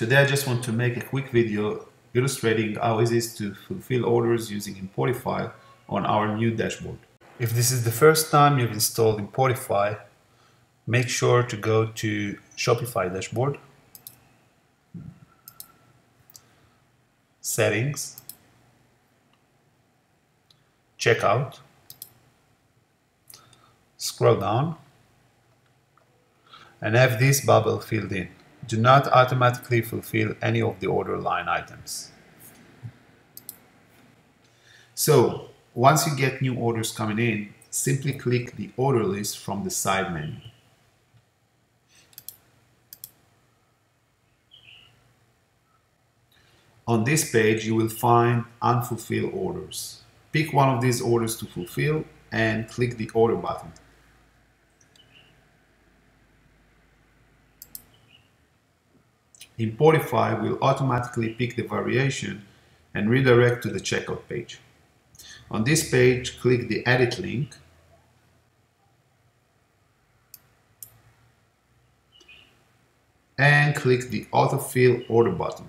Today I just want to make a quick video illustrating how it is to fulfill orders using Importify on our new dashboard. If this is the first time you've installed Importify, make sure to go to Shopify dashboard, Settings, Checkout, scroll down, and have this bubble filled in. Do not automatically fulfill any of the order line items. So, once you get new orders coming in, simply click the order list from the side menu. On this page, you will find unfulfilled orders. Pick one of these orders to fulfill and click the order button. Importify will automatically pick the variation and redirect to the checkout page. On this page, click the edit link and click the autofill order button.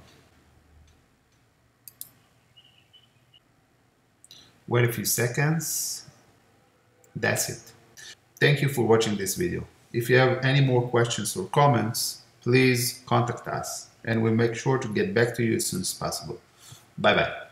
Wait a few seconds. That's it. Thank you for watching this video. If you have any more questions or comments, please contact us and we'll make sure to get back to you as soon as possible. Bye bye.